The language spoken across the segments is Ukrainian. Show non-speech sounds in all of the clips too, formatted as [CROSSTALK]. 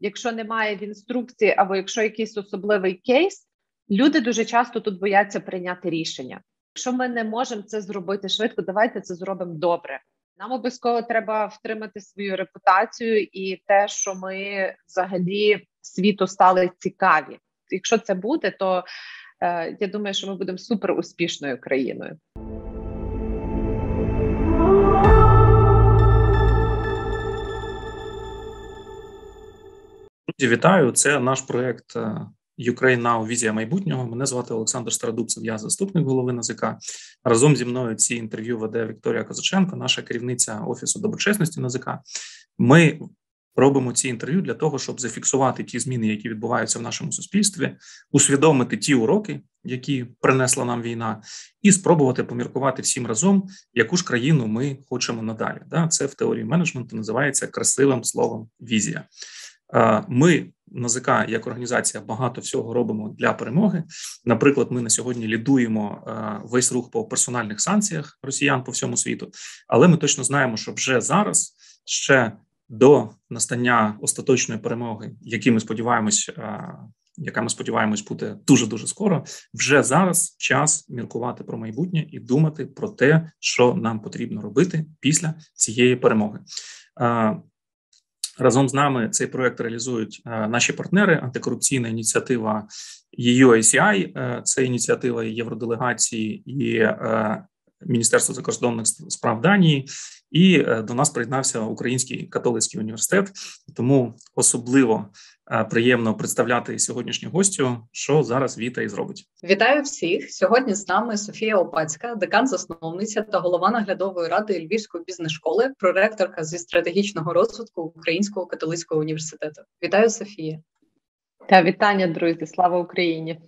якщо немає в інструкції, або якщо якийсь особливий кейс, люди дуже часто тут бояться прийняти рішення. Якщо ми не можемо це зробити швидко, давайте це зробимо добре. Нам обов'язково треба втримати свою репутацію і те, що ми взагалі світу стали цікаві. Якщо це буде, то е, я думаю, що ми будемо супер успішною країною. Вітаю! Це наш проект е, Ukraine Now Візія майбутнього. Мене звати Олександр Стародубцев, я заступник голови НАЗК. Разом зі мною ці інтерв'ю веде Вікторія Козаченко, наша керівниця офісу доброчесності НАЗК. Ми робимо ці інтерв'ю для того, щоб зафіксувати ті зміни, які відбуваються в нашому суспільстві, усвідомити ті уроки, які принесла нам війна, і спробувати поміркувати всім разом, яку ж країну ми хочемо надалі. Це в теорії менеджменту називається красивим словом візія. Ми НАЗК як організація багато всього робимо для перемоги. Наприклад, ми на сьогодні лідуємо весь рух по персональних санкціях росіян по всьому світу, але ми точно знаємо, що вже зараз ще до настання остаточної перемоги, які ми сподіваємось, яка ми сподіваємось буде дуже дуже скоро. Вже зараз час міркувати про майбутнє і думати про те, що нам потрібно робити після цієї перемоги. Разом з нами цей проект реалізують е, наші партнери. Антикорупційна ініціатива UACI, е, це ініціатива євроделегації і е, Міністерства закордонних справ Данії. І до нас приєднався Український католицький університет. Тому особливо приємно представляти сьогоднішню гостю, що зараз Віта і зробить. Вітаю всіх сьогодні. З нами Софія Опацька, декан, засновниця та голова наглядової ради Львівської бізнес-школи, проректорка зі стратегічного розвитку Українського католицького університету. Вітаю, Софія. Та вітання, друзі. Слава Україні.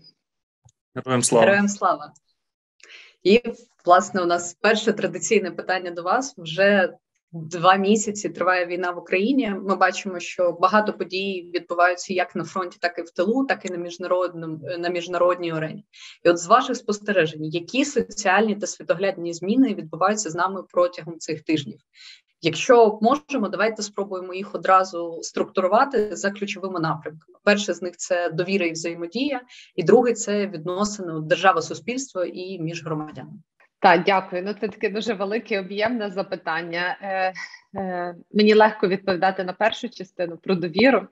Героям слава. Героям слава. І власне у нас перше традиційне питання до вас вже Два місяці триває війна в Україні. Ми бачимо, що багато подій відбуваються як на фронті, так і в тилу, так і на міжнародному на міжнародній арені. І от з ваших спостережень, які соціальні та світоглядні зміни відбуваються з нами протягом цих тижнів? Якщо можемо, давайте спробуємо їх одразу структурувати за ключовими напрямками. Перше з них це довіра і взаємодія, і другий це відносини держава, суспільство і між громадянами. Так, дякую. Ну це таке дуже велике об'ємне запитання. Е, е, Мені легко відповідати на першу частину про довіру,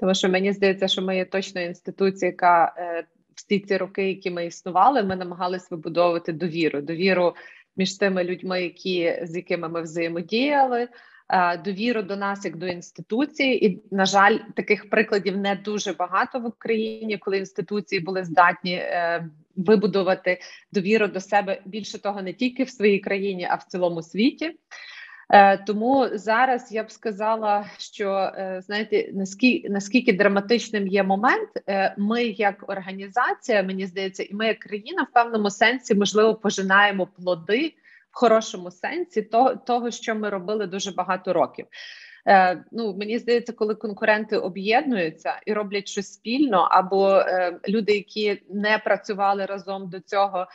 тому що мені здається, що ми є точно інституція, яка е, всі ці роки, які ми існували, ми намагалися вибудовувати довіру, довіру між тими людьми, які з якими ми взаємодіяли. Е, довіру до нас як до інституції, і на жаль, таких прикладів не дуже багато в Україні, коли інституції були здатні е, вибудувати довіру до себе більше того, не тільки в своїй країні, а в цілому світі. Е, тому зараз я б сказала, що знаєте, наскільки наскільки драматичним є момент, ми як організація, мені здається, і ми як країна в певному сенсі можливо пожинаємо плоди хорошому сенсі того, того, що ми робили дуже багато років. Е, Ну мені здається, коли конкуренти об'єднуються і роблять щось спільно, або е, люди, які не працювали разом до цього,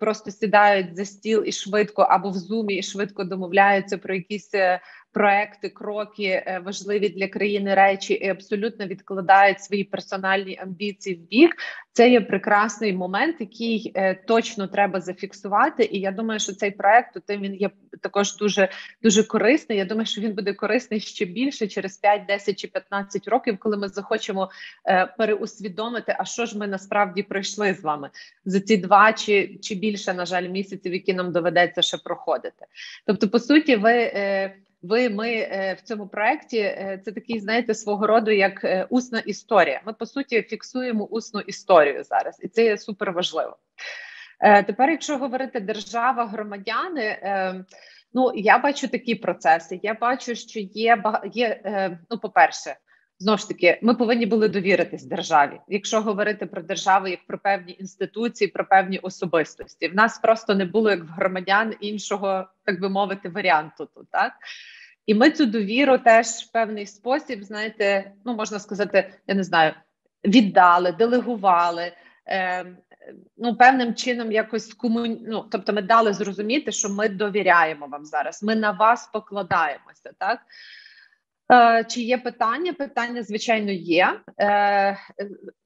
просто сідають за стіл і швидко, або в зумі і швидко домовляються про якісь е, проекти, кроки е, важливі для країни речі і абсолютно відкладають свої персональні амбіції в бік. Це є прекрасний момент, який е, точно треба зафіксувати. І я думаю, що цей проект тим він є також дуже дуже корисний. Я думаю, що він буде корисний ще більше через 5, 10 чи 15 років, коли ми захочемо е, переусвідомити, а що ж ми насправді пройшли з вами за ці два чи чи більше, на жаль, місяців, які нам доведеться ще проходити. Тобто, по суті, ви. Ви ми е, в цьому проєкті, е, це такий, знаєте, свого роду як е, усна історія. Ми по суті фіксуємо усну історію зараз, і це є супер важливо. Тепер, якщо говорити держава, громадяни, ну я бачу такі процеси. Я бачу, що є є, ну, по перше. Знову ж таки, ми повинні були довіритись державі, якщо говорити про державу як про певні інституції, про певні особистості. В нас просто не було як в громадян іншого, так би мовити, варіанту тут так. І ми цю довіру теж в певний спосіб, знаєте, ну можна сказати, я не знаю, віддали, делегували. Е, Ну, певним чином якось комун... ну, тобто ми дали зрозуміти, що ми довіряємо вам зараз. Ми на вас покладаємося, так чи є питання? Питання, звичайно, є. Е,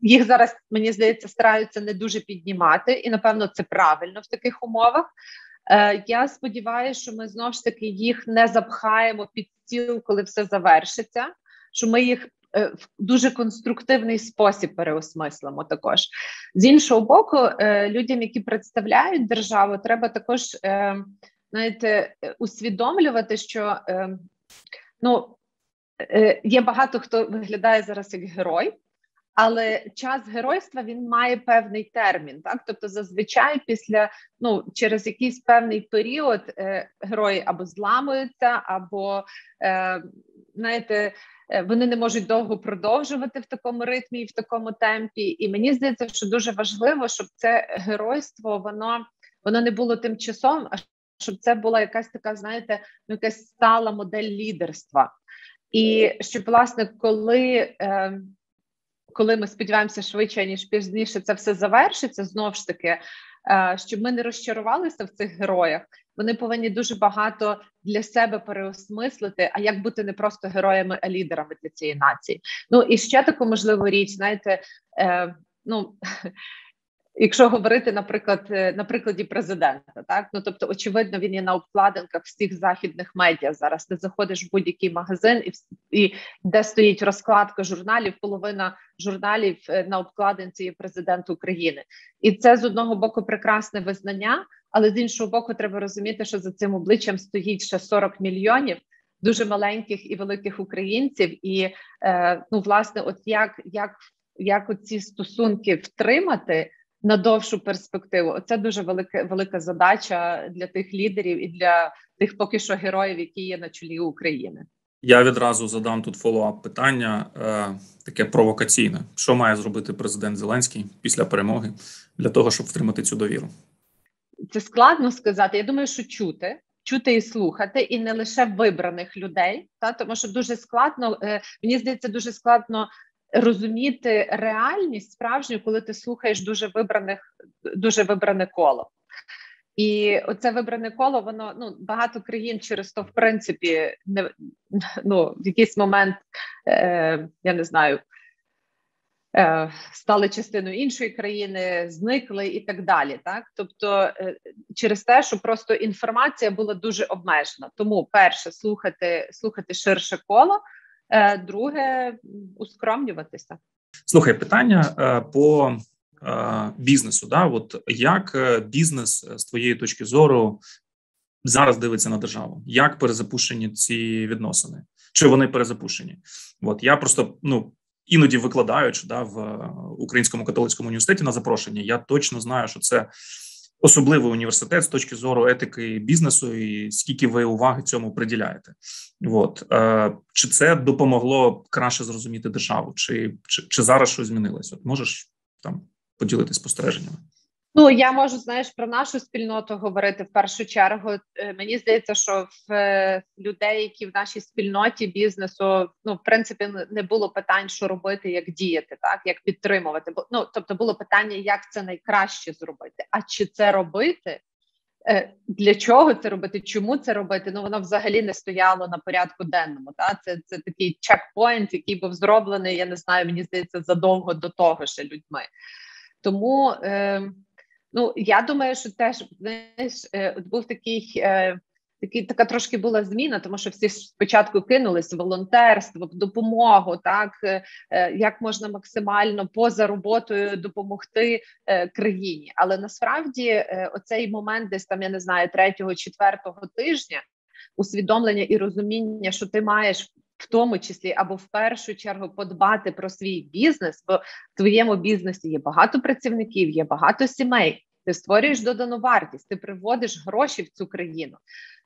їх зараз, мені здається, стараються не дуже піднімати, і напевно це правильно в таких умовах. Е, я сподіваюся, що ми знову ж таки їх не запхаємо під стіл, коли все завершиться. Що ми їх в дуже конструктивний спосіб переосмислимо. Також з іншого боку, людям, які представляють державу, треба також знаєте, усвідомлювати, що ну. Е, є багато хто виглядає зараз як герой, але час геройства він має певний термін. Так, тобто, зазвичай, після ну через якийсь певний період е, герої або зламуються, або е, знаєте. Е, вони не можуть довго продовжувати в такому ритмі і в такому темпі. І мені здається, що дуже важливо, щоб це геройство воно воно не було тимчасовим, а щоб це була якась така, знаєте, ну якась стала модель лідерства. І щоб, власне, коли е, коли ми сподіваємося швидше, ніж пізніше це все завершиться, знову ж таки, е, щоб ми не розчарувалися в цих героях, вони повинні дуже багато для себе переосмислити, а як бути не просто героями, а лідерами для цієї нації. Ну і ще таку можливу річ, знаєте, е, ну [LAUGHS] Якщо говорити, наприклад, е, на прикладі президента, так ну тобто, очевидно, він є на обкладинках всіх західних медіа. Зараз ти заходиш в будь-який магазин, і і де стоїть розкладка журналів, половина журналів е, на обкладинці є президент України, і це з одного боку прекрасне визнання, але з іншого боку, треба розуміти, що за цим обличчям стоїть ще 40 мільйонів. Дуже маленьких і великих українців, і е, ну власне, от як як як оці стосунки втримати на довшу перспективу. Оце дуже велика велика задача для тих лідерів і для тих поки що героїв, які є на чолі України. Я відразу задам тут фоллоуап питання, е, таке провокаційне. Що має зробити президент Зеленський після перемоги для того, щоб втримати цю довіру? Це складно сказати. Я думаю, що чути. Чути і слухати, і не лише вибраних людей, та тому що дуже складно. Е, мені здається, дуже складно розуміти реальність справжню, коли ти слухаєш дуже вибраних, дуже вибране коло. І оце вибране коло, воно ну багато країн через то, в принципі, не ну в якийсь момент е, я не знаю. Е, стали частиною іншої країни, зникли і так далі. Так, тобто, е, через те, що просто інформація була дуже обмежена. Тому перше слухати слухати ширше коло, друге ускромнюватися. Слухай, питання е, по е, бізнесу. Да, от як бізнес з твоєї точки зору зараз дивиться на державу? Як перезапущені ці відносини? Чи вони перезапущені? От я просто ну. Іноді викладаючи да в українському католицькому університеті на запрошення, я точно знаю, що це особливий університет з точки зору етики бізнесу, і скільки ви уваги цьому приділяєте. От е, чи це допомогло краще зрозуміти державу, чи чи, чи зараз щось змінилось? От можеш там поділитись спостереженнями? Ну я можу знаєш про нашу спільноту говорити в першу чергу. Е, мені здається, що в е, людей, які в нашій спільноті бізнесу, ну в принципі, не було питань, що робити, як діяти, так як підтримувати. Бо ну тобто було питання, як це найкраще зробити. А чи це робити? Е, для чого це робити? Чому це робити? Ну воно взагалі не стояло на порядку денному. Та це це такий чекпоінт, який був зроблений. Я не знаю, мені здається, задовго до того ще людьми. Тому. Е, Ну я думаю, що теж знаєш, е, от був такий. Е, такий така трошки була зміна, тому що всі спочатку кинулись волонтерство, в допомогу, так е, як можна максимально поза роботою допомогти країні. Але насправді оцей момент, десь там я не знаю, третього, четвертого тижня усвідомлення і розуміння, що ти маєш в тому числі або в першу чергу подбати про свій бізнес, бо в твоєму бізнесі є багато працівників, є багато сімей. Ти створюєш додану вартість, ти приводиш гроші в цю країну.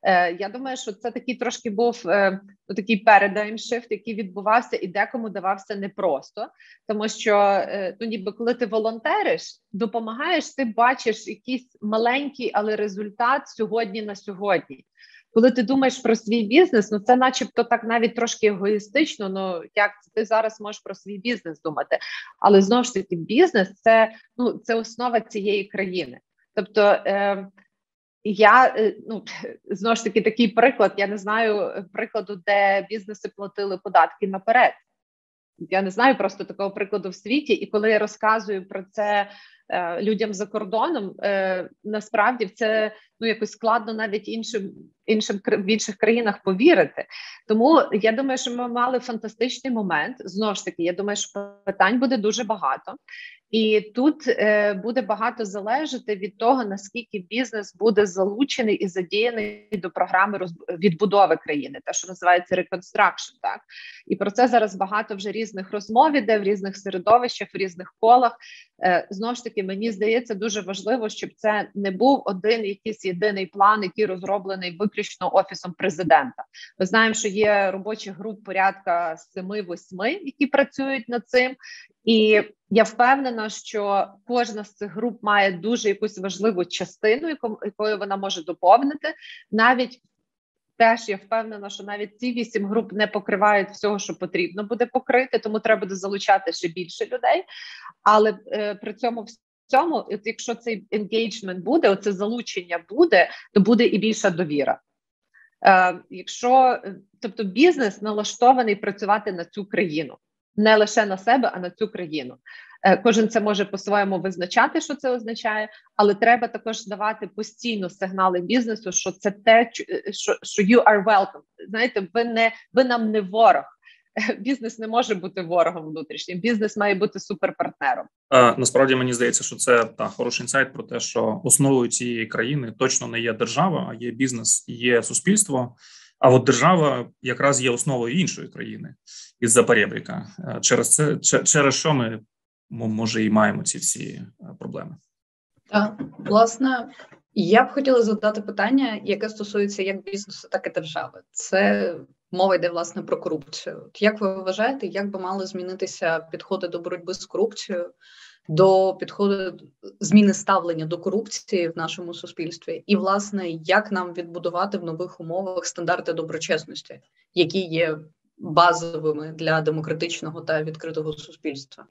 Е, Я думаю, що це такий трошки був е, ну, такий paradigm shift, який відбувався і декому давався непросто, тому що е, ну, ніби коли ти волонтериш, допомагаєш, ти бачиш якийсь маленький, але результат сьогодні на сьогодні коли ти думаєш про свій бізнес, ну це, начебто, так навіть трошки егоїстично. Ну як ти зараз можеш про свій бізнес думати? Але знову ж таки, бізнес це ну це основа цієї країни. Тобто, е, я ну [LAUGHS] знову ж таки такий приклад. Я не знаю прикладу, де бізнеси платили податки наперед. Я не знаю просто такого прикладу в світі, і коли я розказую про це е, людям за кордоном, е, насправді це ну якось складно навіть іншим іншим в інших країнах повірити. Тому я думаю, що ми мали фантастичний момент. Знову ж таки, я думаю, що питань буде дуже багато, і тут е, буде багато залежати від того наскільки бізнес буде залучений і задіяний до програми роз... відбудови країни, те, що називається reconstruction, Так і про це зараз багато вже різних розмов іде в різних середовищах, в різних колах. Е, Знову ж таки, мені здається, дуже важливо, щоб це не був один якийсь єдиний план, який розроблений виключно офісом президента. Ми знаємо, що є робочі груп порядка семи-восьми, які працюють над цим, і я впевнена, що кожна з цих груп має дуже якусь важливу частину, якою вона може доповнити. Навіть теж я впевнена, що навіть ці вісім груп не покривають всього, що потрібно буде покрити, тому треба буде залучати ще більше людей. Але е, при цьому цьому, от якщо цей енгейджмент буде, оце залучення буде, то буде і більша довіра. Е, Якщо тобто бізнес налаштований працювати на цю країну, не лише на себе, а на цю країну. Е, кожен це може по-своєму визначати, що це означає, але треба також давати постійно сигнали бізнесу, що це те, що що you are welcome. Знаєте, ви не ви нам не ворог. [LAUGHS] Бізнес не може бути ворогом внутрішнім. Бізнес має бути суперпартнером. А, Насправді мені здається, що це та хороший інсайт про те, що основою цієї країни точно не є держава, а є бізнес, є суспільство. А от держава якраз є основою іншої країни із за перебріка. Е, через це через що ми може і маємо ці всі е, проблеми. Так, власне, я б хотіла задати питання, яке стосується як бізнесу, так і держави. Це мова йде власне про корупцію. Як ви вважаєте, як би мали змінитися підходи до боротьби з корупцією? До підходу зміни ставлення до корупції в нашому суспільстві, і власне як нам відбудувати в нових умовах стандарти доброчесності, які є базовими для демократичного та відкритого суспільства?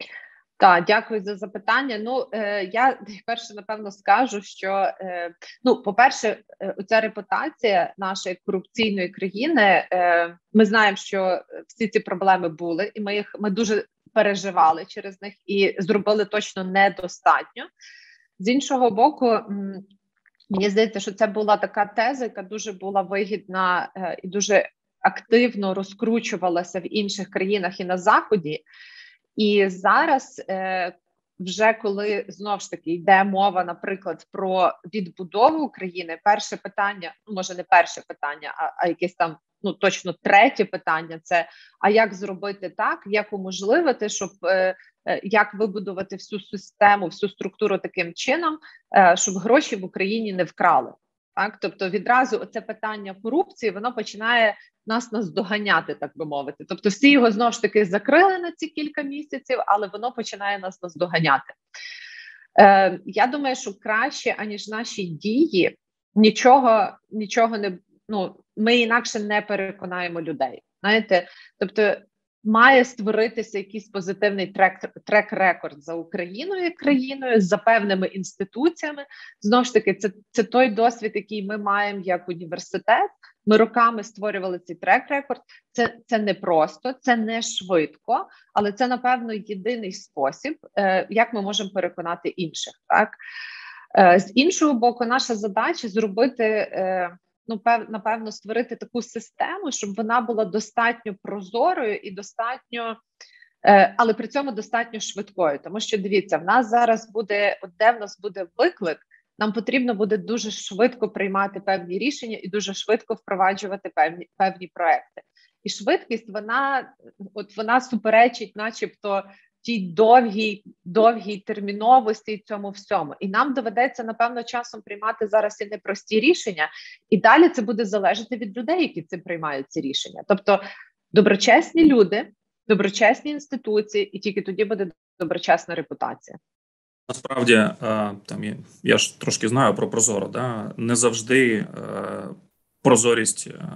Так, дякую за запитання. Ну е, я перше напевно скажу, що е, ну, по-перше, е, ця репутація нашої корупційної країни. Е, Ми знаємо, що всі ці проблеми були, і ми їх ми дуже переживали через них і зробили точно недостатньо. З іншого боку, мені здається, що це була така теза, яка дуже була вигідна е, і дуже активно розкручувалася в інших країнах і на заході. І зараз, е, вже коли знов ж таки йде мова, наприклад, про відбудову України, перше питання, ну може не перше питання, а, а якесь там ну точно третє питання: це а як зробити так, як уможливити, щоб е, е, як вибудувати всю систему, всю структуру таким чином, е, щоб гроші в Україні не вкрали. Так, тобто відразу це питання корупції, воно починає нас наздоганяти, так би мовити. Тобто, всі його знову ж таки закрили на ці кілька місяців, але воно починає нас наздоганяти. Е, Я думаю, що краще, аніж наші дії, нічого нічого не ну, ми інакше не переконаємо людей. Знаєте, тобто має створитися якийсь позитивний трек трек-рекорд за Україною країною за певними інституціями. Знову ж таки, це це той досвід, який ми маємо як університет. Ми роками створювали цей трек-рекорд. Це це не просто, це не швидко, але це напевно єдиний спосіб, е, як ми можемо переконати інших. Так е, з іншого боку, наша задача зробити. Е, ну пев, напевно створити таку систему, щоб вона була достатньо прозорою і достатньо. Е, але при цьому достатньо швидкою, тому що дивіться, в нас зараз буде от де в нас буде виклик. Нам потрібно буде дуже швидко приймати певні рішення і дуже швидко впроваджувати певні певні проекти. І швидкість вона от вона суперечить, начебто, тій довгій довгій терміновості цьому всьому, і нам доведеться напевно часом приймати зараз і непрості рішення, і далі це буде залежати від людей, які цим приймають ці рішення. Тобто доброчесні люди, доброчесні інституції, і тільки тоді буде доброчесна репутація. Насправді е, там я ж трошки знаю про прозоро, да не завжди е, прозорість е,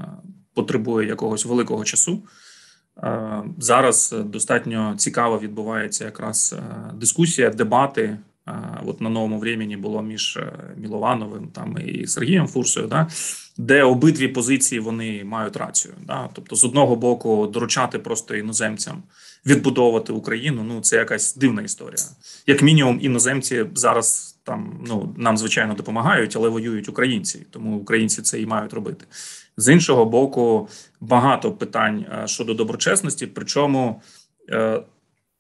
потребує якогось великого часу. Зараз достатньо цікаво відбувається якраз дискусія, дебати от на новому времені було між е, Міловановим там і Сергієм Фурсою, да, де обидві позиції вони мають рацію. Да? Тобто, з одного боку, доручати просто іноземцям відбудовувати Україну. Ну це якась дивна історія. Як мінімум, іноземці зараз там ну нам звичайно допомагають, але воюють українці, тому українці це і мають робити. З іншого боку, багато питань е, щодо доброчесності, причому. Е,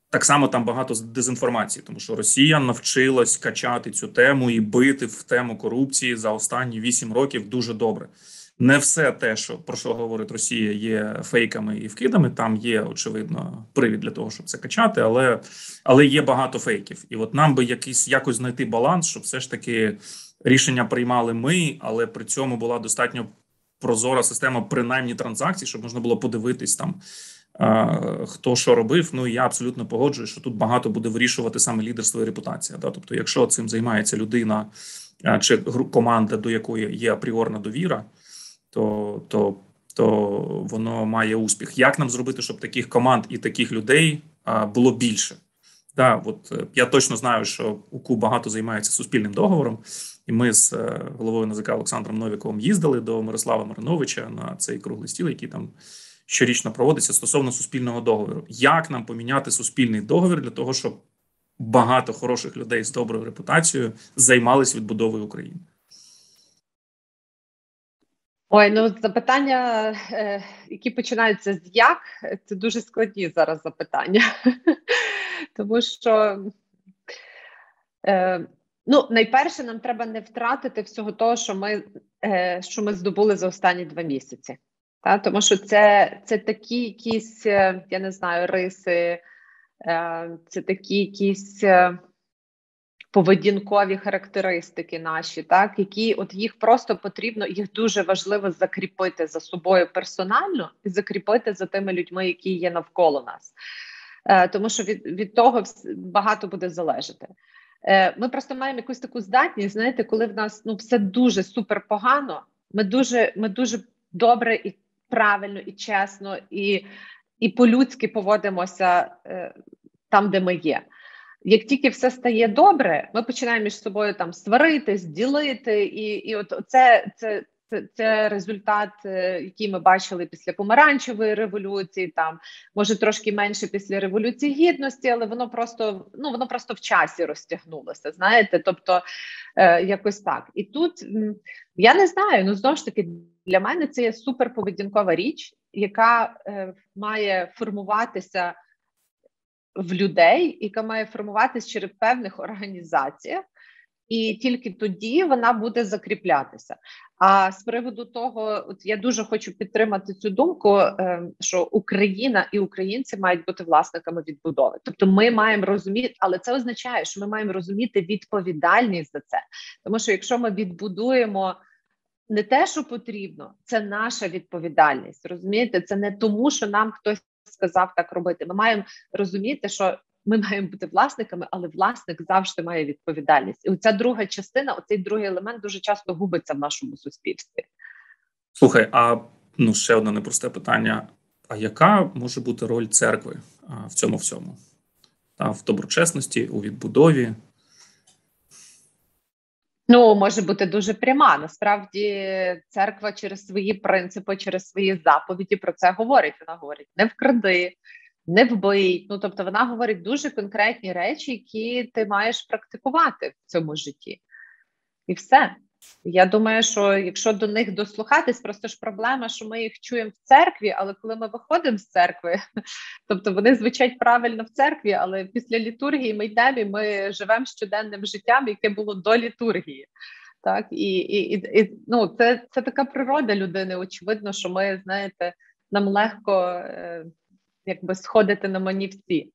так само там багато дезінформації, тому що Росія навчилась качати цю тему і бити в тему корупції за останні вісім років дуже добре. Не все те, що про що говорить Росія, є фейками і вкидами. Там є очевидно привід для того, щоб це качати, але але є багато фейків. І от нам би якийсь якось знайти баланс, щоб все ж таки рішення приймали ми, але при цьому була достатньо прозора система, принаймні транзакцій, щоб можна було подивитись там хто що робив. Ну я абсолютно погоджуюсь, що тут багато буде вирішувати саме лідерство і репутація. Да? Тобто, якщо цим займається людина чи команда, до якої є апріорна довіра, то то, то воно має успіх. Як нам зробити, щоб таких команд і таких людей було більше? Да, от е, я точно знаю, що УКУ багато займається суспільним договором, і ми з е, головою НАЗК Олександром Новіковим їздили до Мирослава Мариновича на цей круглий стіл, який там щорічно проводиться стосовно суспільного договору. Як нам поміняти суспільний договір для того, щоб багато хороших людей з доброю репутацією займалися відбудовою України? Ой, ну запитання, е, які починаються з як, це дуже складні зараз запитання, [LAUGHS] тому що. Ну, найперше, нам треба не втратити всього того, що ми е, що ми здобули за останні два місяці. Та? Тому що це це такі якісь, е, я не знаю, риси, е, це такі якісь поведінкові характеристики наші, так, які от їх просто потрібно, їх дуже важливо закріпити за собою персонально і закріпити за тими людьми, які є навколо нас. Тому що від, від того багато буде залежати. Ми просто маємо якусь таку здатність, знаєте, коли в нас ну все дуже супер погано. Ми дуже, ми дуже добре і правильно і чесно, і і по-людськи поводимося е, там, де ми є. Як тільки все стає добре, ми починаємо між собою там сваритись, ділити, і і от це це, це, це результат, е, який ми бачили після помаранчевої революції, там може трошки менше після революції гідності, але воно просто ну воно просто в часі розтягнулося. Знаєте, тобто е, якось так. І тут я не знаю, ну знову ж таки. Для мене це є суперповедінкова річ, яка е, має формуватися в людей, яка має формуватися через певних організаціях, і тільки тоді вона буде закріплятися. А з приводу того, от я дуже хочу підтримати цю думку, е, що Україна і українці мають бути власниками відбудови. Тобто, ми маємо розуміти, але це означає, що ми маємо розуміти відповідальність за це, тому що якщо ми відбудуємо не те, що потрібно, це наша відповідальність. Розумієте, це не тому, що нам хтось сказав так робити. Ми маємо розуміти, що ми маємо бути власниками, але власник завжди має відповідальність. І оця друга частина, оцей другий елемент дуже часто губиться в нашому суспільстві. Слухай, а ну ще одне непросте питання: а яка може бути роль церкви в цьому всьому? Та в доброчесності, у відбудові? Ну, може бути дуже пряма. Насправді, церква через свої принципи, через свої заповіді про це говорить. Вона говорить: не вкради, не вбий. Ну тобто, вона говорить дуже конкретні речі, які ти маєш практикувати в цьому житті, і все. Я думаю, що якщо до них дослухатись, просто ж проблема, що ми їх чуємо в церкві, але коли ми виходимо з церкви, [LAUGHS] тобто вони звучать правильно в церкві, але після літургії ми йдемо і ми живемо щоденним життям, яке було до літургії. Так, і і, і, ну, це це така природа людини. Очевидно, що ми знаєте, нам легко е, якби сходити на манівці.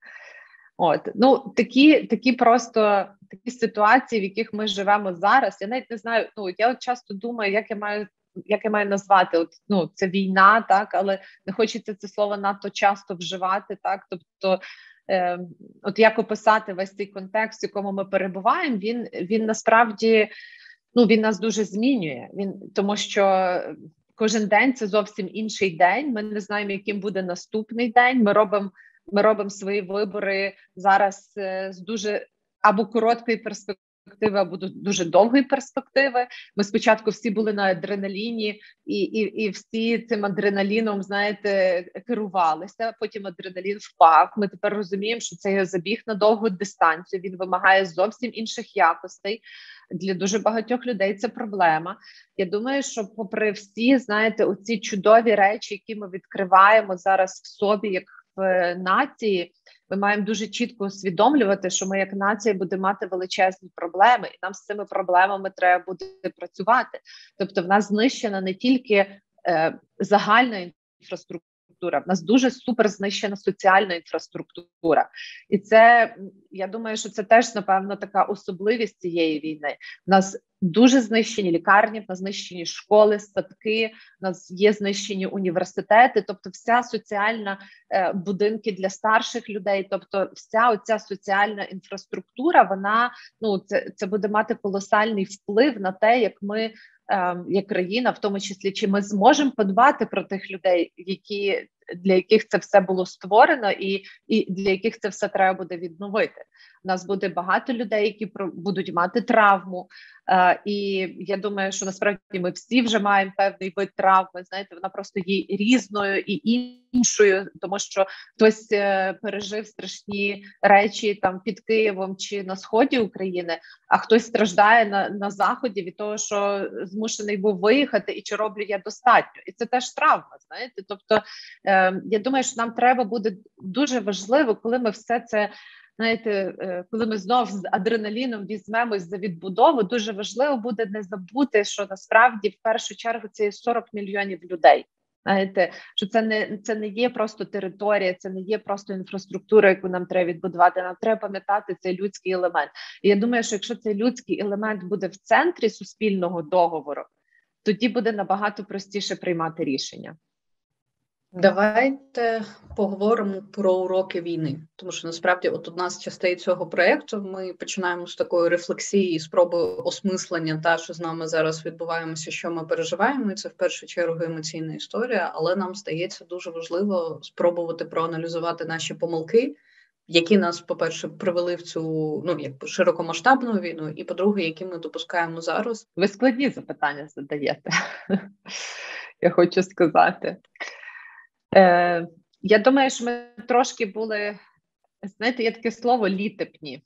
От ну такі такі просто такі ситуації, в яких ми живемо зараз. Я навіть не знаю. Ну я от часто думаю, як я маю. Як я маю назвати, от ну це війна, так але не хочеться це слово надто часто вживати, так тобто, е, от як описати весь цей контекст, в якому ми перебуваємо, він він насправді ну він нас дуже змінює. Він тому, що кожен день це зовсім інший день. Ми не знаємо, яким буде наступний день. Ми робимо ми робимо свої вибори зараз е, з дуже або короткої перспективи або дуже довгої перспективи. Ми спочатку всі були на адреналіні, і і, і всі цим адреналіном, знаєте, керувалися. Потім адреналін впав. Ми тепер розуміємо, що цей забіг на довгу дистанцію. Він вимагає зовсім інших якостей. Для дуже багатьох людей це проблема. Я думаю, що, попри всі, знаєте, оці чудові речі, які ми відкриваємо зараз в собі, як в нації, ми маємо дуже чітко усвідомлювати, що ми як нація будемо мати величезні проблеми, і нам з цими проблемами треба буде працювати. Тобто, в нас знищена не тільки е, загальна інфраструктура. В нас дуже супер знищена соціальна інфраструктура, і це я думаю, що це теж напевно така особливість цієї війни. В нас дуже знищені лікарні, в нас знищені школи, садки, в нас є знищені університети, тобто вся соціальна е, будинки для старших людей, тобто вся оця соціальна інфраструктура, вона ну це, це буде мати колосальний вплив на те, як ми. Ем, як країна, в тому числі, чи ми зможемо подбати про тих людей, які для яких це все було створено, і і для яких це все треба буде відновити. У нас буде багато людей, які будуть мати травму. Е, і я думаю, що насправді ми всі вже маємо певний вид травми. Знаєте, вона просто є різною і іншою, тому що хтось е, пережив страшні речі там під Києвом чи на сході України, а хтось страждає на на заході від того, що змушений був виїхати, і чи роблю я достатньо, і це теж травма. Знаєте, тобто е, я думаю, що нам треба буде дуже важливо, коли ми все це знаєте, е, коли ми знов з адреналіном візьмемось за відбудову, дуже важливо буде не забути, що насправді в першу чергу це є 40 мільйонів людей. Знаєте, що це не це не є просто територія, це не є просто інфраструктура, яку нам треба відбудувати. Нам треба пам'ятати цей людський елемент. І я думаю, що якщо цей людський елемент буде в центрі суспільного договору, тоді буде набагато простіше приймати рішення. Давайте поговоримо про уроки війни, тому що насправді, от одна з частей цього проєкту, ми починаємо з такої рефлексії, спроби осмислення, та що з нами зараз відбуваємося, що ми переживаємо, і це в першу чергу емоційна історія. Але нам здається дуже важливо спробувати проаналізувати наші помилки, які нас, по-перше, привели в цю ну як широкомасштабну війну, і по-друге, які ми допускаємо зараз. Ви складні запитання задаєте, [LAUGHS] я хочу сказати. Е, Я думаю, що ми трошки були, знаєте, є таке слово літепні.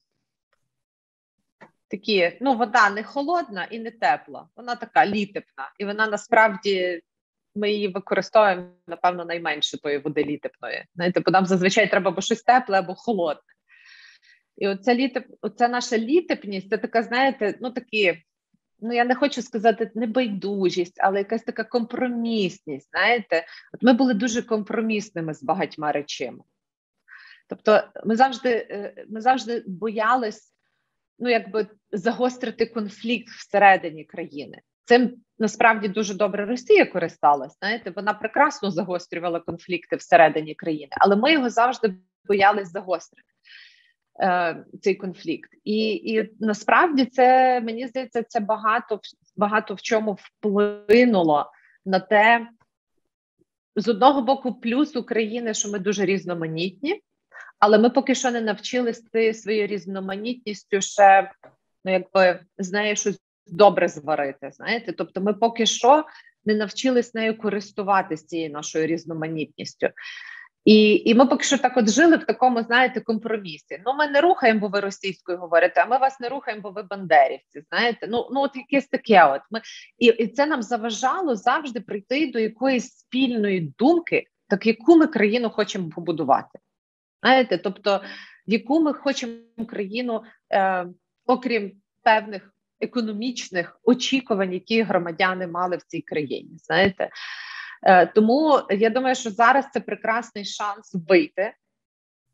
Такі, ну, вода не холодна і не тепла, вона така літепна. І вона насправді ми її використовуємо, напевно, найменше тої води літепної. Знаєте, бо нам зазвичай треба або щось тепле, або холодне. І оця літеп, оця наша літепність це така, знаєте, ну такі ну я не хочу сказати небайдужість, але якась така компромісність. Знаєте, от ми були дуже компромісними з багатьма речами. Тобто, ми завжди е, ми завжди боялись ну, якби загострити конфлікт всередині країни. Цим насправді дуже добре Росія користалась. Знаєте, вона прекрасно загострювала конфлікти всередині країни, але ми його завжди боялись загострити цей конфлікт, і і насправді це мені здається, це багато багато в чому вплинуло на те, з одного боку, плюс України, що ми дуже різноманітні, але ми поки що не навчилися своєю різноманітністю ще ну якби з нею щось добре зварити. Знаєте, тобто, ми поки що не навчились нею користуватися цією нашою різноманітністю. І і ми поки що так от жили в такому, знаєте, компромісі. Ну, ми не рухаємо, бо ви російською говорите, а ми вас не рухаємо, бо ви бандерівці. Знаєте, ну ну от якесь таке. От ми і, і це нам заважало завжди прийти до якоїсь спільної думки, так яку ми країну хочемо побудувати. Знаєте, тобто, в яку ми хочемо країну, е, окрім певних економічних очікувань, які громадяни мали в цій країні. Знаєте. Е, тому я думаю, що зараз це прекрасний шанс вийти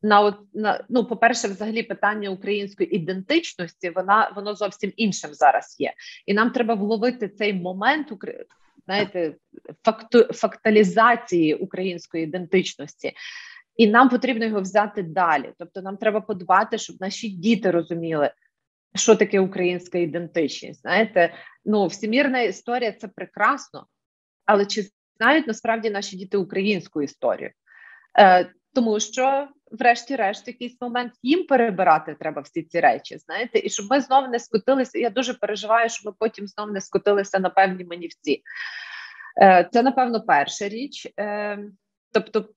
на на ну, по перше, взагалі питання української ідентичності. Вона воно зовсім іншим зараз є, і нам треба вловити цей момент знаєте, факту, факталізації української ідентичності. І нам потрібно його взяти далі. Тобто, нам треба подбати, щоб наші діти розуміли, що таке українська ідентичність. Знаєте, ну всімірна історія це прекрасно, але чи знають насправді наші діти українську історію, Е, тому що врешті-решт, якийсь момент їм перебирати треба всі ці речі. Знаєте, і щоб ми знову не скотилися. Я дуже переживаю, щоб ми потім знову не скотилися на певні манівці. Е, це напевно перша річ. Е, тобто,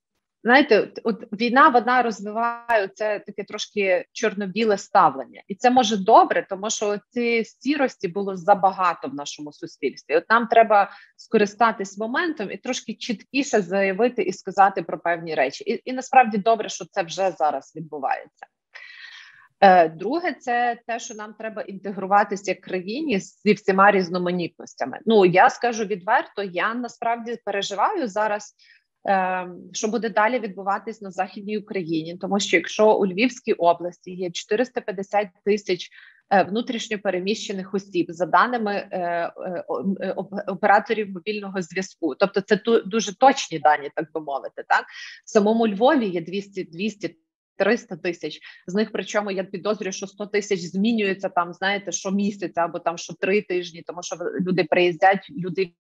знаєте, от війна вона розвиває це таке трошки чорно-біле ставлення, і це може добре, тому що ці сірості було забагато в нашому суспільстві. От нам треба скористатись моментом і трошки чіткіше заявити і сказати про певні речі. І, і насправді добре, що це вже зараз відбувається. Е, друге, це те, що нам треба інтегруватися як країні зі всіма різноманітностями. Ну я скажу відверто, я насправді переживаю зараз. Ем, що буде далі відбуватись на західній Україні, тому що якщо у Львівській області є 450 тисяч е, внутрішньопереміщених осіб, за даними е, е, операторів мобільного зв'язку, тобто це дуже точні дані, так би мовити, так? В самому Львові є 200 200 300 тисяч з них, причому я підозрюю, що 100 тисяч змінюється там, знаєте, що місяця або там що три тижні, тому що люди приїздять, люди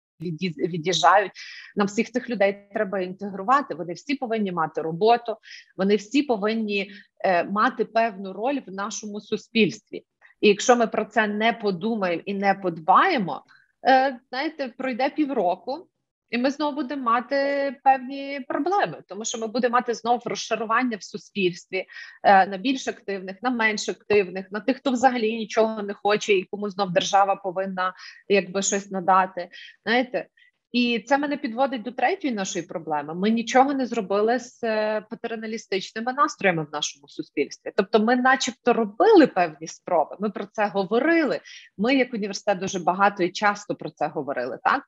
від'їжджають. Нам всіх цих людей треба інтегрувати. Вони всі повинні мати роботу, вони всі повинні е, мати певну роль в нашому суспільстві. І якщо ми про це не подумаємо і не подбаємо, е, знаєте, пройде півроку. І ми знову будемо мати певні проблеми, тому що ми будемо мати знову розшарування в суспільстві е, на більш активних, на менш активних, на тих, хто взагалі нічого не хоче, і кому знов держава повинна якби щось надати. Знаєте, і це мене підводить до третьої нашої проблеми. Ми нічого не зробили з е, патерналістичними настроями в нашому суспільстві. Тобто, ми, начебто, робили певні спроби. Ми про це говорили. Ми, як університет, дуже багато і часто про це говорили, так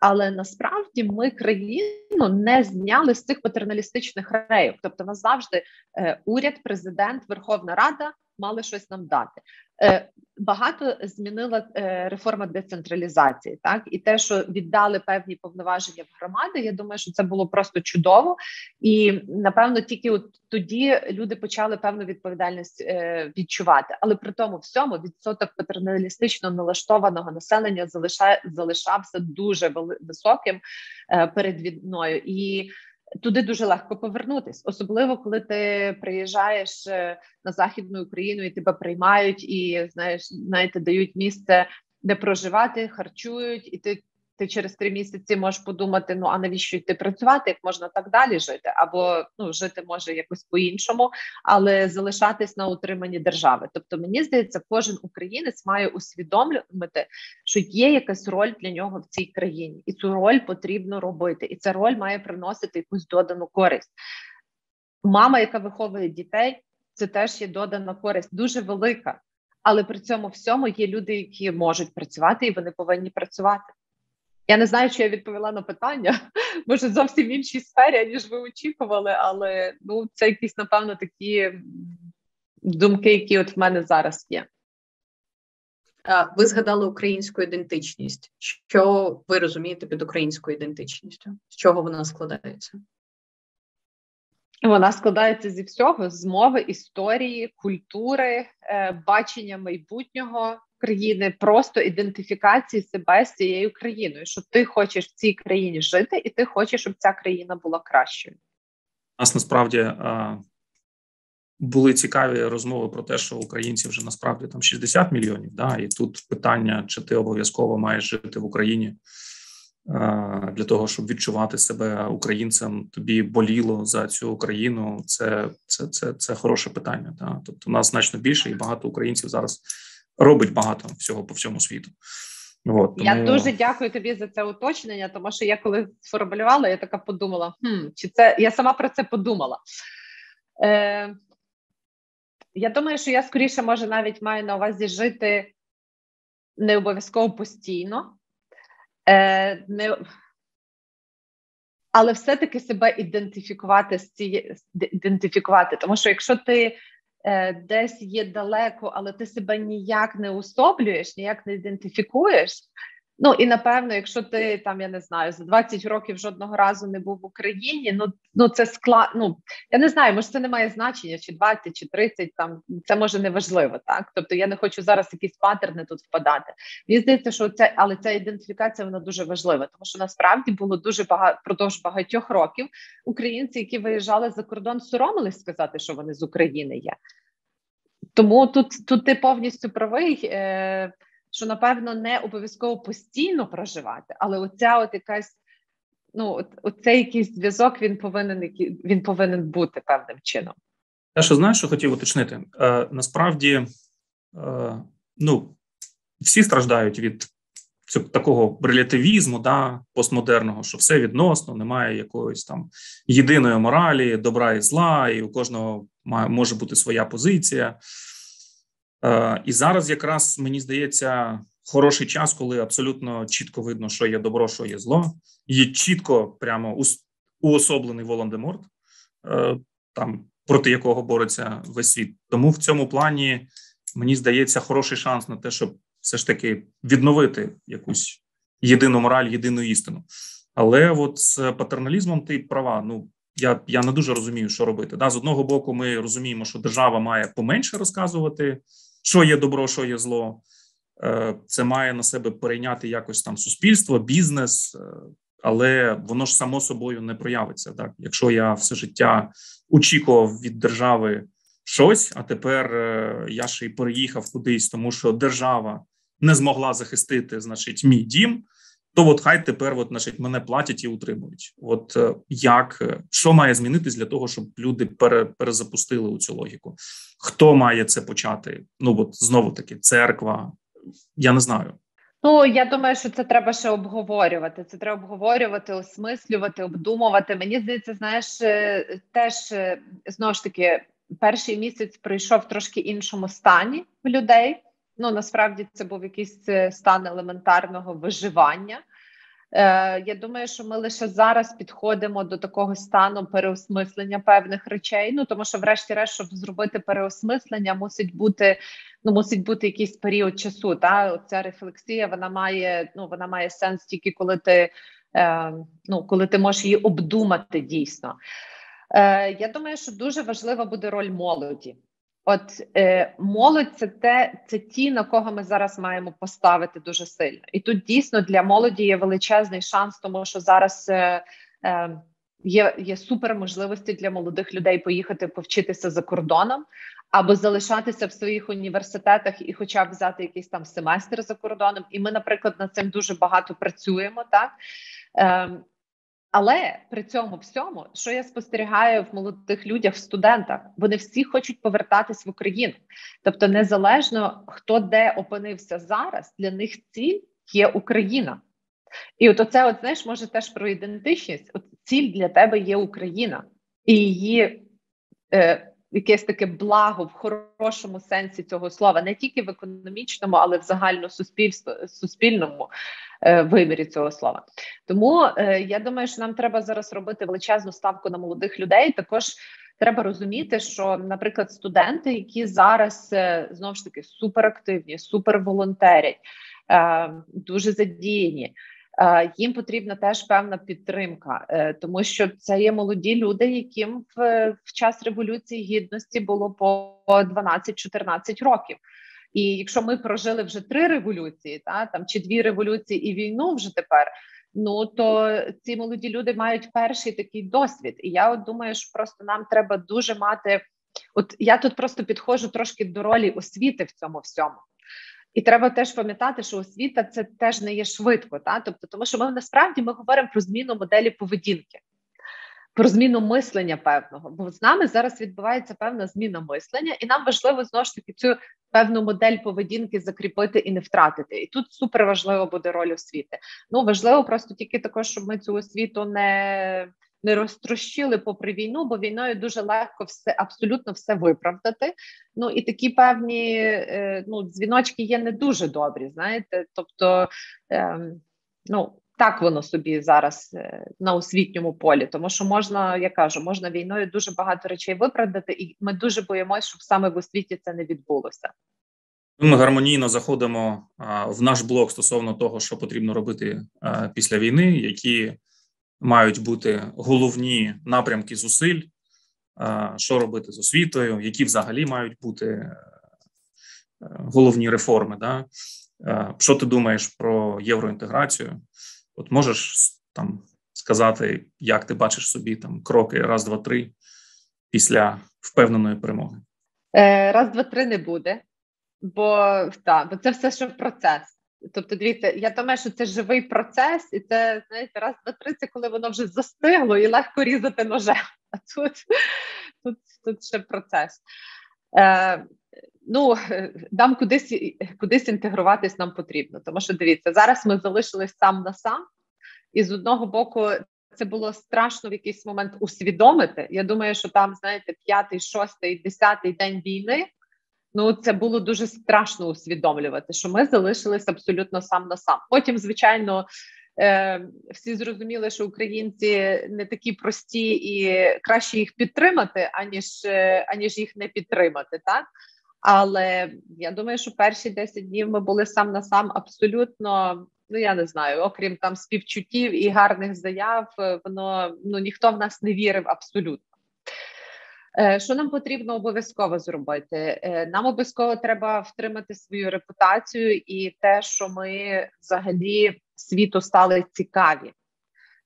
але насправді ми країну не зняли з цих патерналістичних реїв. Тобто, нас завжди е, уряд, президент, Верховна Рада мали щось нам дати. Е, багато змінила е, реформа децентралізації, так і те, що віддали певні повноваження в громади. Я думаю, що це було просто чудово, і напевно тільки от тоді люди почали певну відповідальність е, відчувати. Але при тому всьому відсоток патерналістично налаштованого населення залишає залишався дуже високим перед війною і туди дуже легко повернутись, особливо коли ти приїжджаєш е, на західну Україну і тебе приймають, і знаєш, знаєте, дають місце, де проживати, харчують, і ти ти через три місяці можеш подумати: ну а навіщо йти працювати, як можна так далі жити? Або ну жити може якось по-іншому, але залишатись на утриманні держави. Тобто, мені здається, кожен українець має усвідомлювати, що є якась роль для нього в цій країні, і цю роль потрібно робити. І ця роль має приносити якусь додану користь. Мама, яка виховує дітей, це теж є додана користь, дуже велика. Але при цьому всьому є люди, які можуть працювати, і вони повинні працювати. Я не знаю, чи я відповіла на питання, [LAUGHS] може зовсім в іншій сфері, ніж ви очікували, але ну це якісь, напевно, такі думки, які от в мене зараз є. Ви згадали українську ідентичність. Що ви розумієте під українською ідентичністю? З чого вона складається? Вона складається зі всього: з мови, історії, культури, е, бачення майбутнього, країни, просто ідентифікації себе з цією країною, що ти хочеш в цій країні жити, і ти хочеш, щоб ця країна була кращою. Нас насправді були цікаві розмови про те, що українців вже насправді там 60 мільйонів. Да, і тут питання, чи ти обов'язково маєш жити в Україні. Для того щоб відчувати себе українцем, тобі боліло за цю Україну. Це це це це хороше питання. Да? Тобто, нас значно більше, і багато українців зараз робить багато всього по всьому світу. От, тому... Я дуже дякую тобі за це уточнення, тому що я коли сформулювала, я така подумала: хм, чи це я сама про це подумала. Е, Я думаю, що я скоріше може навіть маю на увазі жити не обов'язково постійно, Е, не... але все-таки себе ідентифікувати з цієї ідентифікувати, тому що якщо ти десь є далеко, але ти себе ніяк не особлюєш, ніяк не ідентифікуєш. Ну і напевно, якщо ти там я не знаю за 20 років жодного разу не був в Україні, ну ну це склад. Ну я не знаю, може це не має значення, чи 20, чи 30, Там це може не важливо, так тобто я не хочу зараз якісь патерни тут впадати. Мені здається, що це, але ця ідентифікація вона дуже важлива, тому що насправді було дуже багато продовж багатьох років українці, які виїжджали за кордон, соромились сказати, що вони з України є. Тому тут тут ти повністю правий. Е, що напевно не обов'язково постійно проживати, але оця от якась ну от, оцей якийсь зв'язок він повинен він повинен бути певним чином. Я ще знаю, що хотів уточнити. Е, Насправді, е, ну всі страждають від цього такого релятивізму, да, постмодерного, що все відносно, немає якоїсь там єдиної моралі, добра і зла, і у кожного має може бути своя позиція. Е, і зараз якраз мені здається хороший час, коли абсолютно чітко видно, що є добро, що є зло. Є чітко прямо уособлений Волан-де-Морт, е, там проти якого бореться весь світ. Тому в цьому плані мені здається хороший шанс на те, щоб все ж таки відновити якусь єдину мораль, єдину істину. Але от з патерналізмом ти права. Ну я я не дуже розумію, що робити. Да, З одного боку, ми розуміємо, що держава має поменше розказувати що є добро, що є зло. Е, це має на себе перейняти якось там суспільство, бізнес, е, але воно ж само собою не проявиться. Так, якщо я все життя очікував від держави щось, а тепер е, я ще й переїхав кудись, тому що держава не змогла захистити, значить, мій дім. То от хай тепер, от, значить, мене платять і утримують. От як що має змінитись для того, щоб люди пере, перезапустили цю логіку? Хто має це почати? Ну от знову таки церква. Я не знаю. Ну я думаю, що це треба ще обговорювати. Це треба обговорювати, осмислювати, обдумувати. Мені здається, знаєш, е, теж е, знову ж таки перший місяць пройшов в трошки іншому стані в людей. Ну насправді це був якийсь е, стан елементарного виживання. Е, Я думаю, що ми лише зараз підходимо до такого стану переосмислення певних речей. Ну тому що, врешті-решт, щоб зробити переосмислення, мусить бути ну мусить бути якийсь період часу. Та ця рефлексія вона має ну вона має сенс тільки коли ти е, ну коли ти можеш її обдумати дійсно. Е, Я думаю, що дуже важлива буде роль молоді. От е, молодь це те, це ті, на кого ми зараз маємо поставити дуже сильно. І тут дійсно для молоді є величезний шанс, тому що зараз е, е, є є супер можливості для молодих людей поїхати повчитися за кордоном або залишатися в своїх університетах і, хоча б взяти якийсь там семестр за кордоном. І ми, наприклад, над цим дуже багато працюємо так. Е, але при цьому всьому, що я спостерігаю в молодих людях, в студентах, вони всі хочуть повертатись в Україну. Тобто, незалежно хто де опинився зараз, для них ціль є Україна. І от оце, от знаєш, може теж про ідентичність. От ціль для тебе є Україна і її е, якесь таке благо в хорошому сенсі цього слова, не тільки в економічному, але в загально суспільному е, вимірі цього слова. Тому е, я думаю, що нам треба зараз робити величезну ставку на молодих людей. Також треба розуміти, що, наприклад, студенти, які зараз е, знову ж таки суперактивні, суперволонтерять, е, дуже задіяні. Е, їм потрібна теж певна підтримка, е, тому що це є молоді люди, яким в, в час революції гідності було по 12-14 років. І якщо ми прожили вже три революції, та там чи дві революції і війну вже тепер. Ну то ці молоді люди мають перший такий досвід. І я от думаю, що просто нам треба дуже мати. От я тут просто підходжу трошки до ролі освіти в цьому всьому. І треба теж пам'ятати, що освіта це теж не є швидко, та тобто, тому що ми насправді ми говоримо про зміну моделі поведінки, про зміну мислення певного. Бо з нами зараз відбувається певна зміна мислення, і нам важливо знову ж таки цю певну модель поведінки закріпити і не втратити. І тут супер важливо буде роль освіти. Ну важливо просто тільки також, щоб ми цю освіту не не розтрощили попри війну, бо війною дуже легко все абсолютно все виправдати. Ну і такі певні е, ну, дзвіночки є не дуже добрі. Знаєте, тобто ем, ну. Так воно собі зараз е, на освітньому полі, тому що можна, я кажу, можна війною дуже багато речей виправдати, і ми дуже боїмося, щоб саме в освіті це не відбулося. Ми гармонійно заходимо в наш блок стосовно того, що потрібно робити після війни, які мають бути головні напрямки зусиль, що робити з освітою, які взагалі мають бути е, головні реформи. Да? Що ти думаєш про євроінтеграцію? От можеш там сказати, як ти бачиш собі там кроки раз, два, три після впевненої перемоги? Е, раз, два, три не буде, бо так, бо це все ще процес. Тобто, дивіться, я думаю, що це живий процес, і це знаєте, раз, два, три, це коли воно вже застигло і легко різати ножем. А тут тут, тут ще процес. Е, Ну, нам кудись кудись інтегруватись нам потрібно. Тому що дивіться, зараз ми залишились сам на сам, і з одного боку, це було страшно в якийсь момент усвідомити. Я думаю, що там, знаєте, п'ятий, шостий, десятий день війни. Ну, це було дуже страшно усвідомлювати, що ми залишились абсолютно сам на сам. Потім, звичайно, е, всі зрозуміли, що українці не такі прості, і краще їх підтримати, аніж е, аніж їх не підтримати. Так але я думаю, що перші 10 днів ми були сам на сам абсолютно. Ну, я не знаю, окрім там співчуттів і гарних заяв, е, воно ну ніхто в нас не вірив абсолютно. Е, що нам потрібно обов'язково зробити? Е, нам обов'язково треба втримати свою репутацію і те, що ми взагалі світу стали цікаві.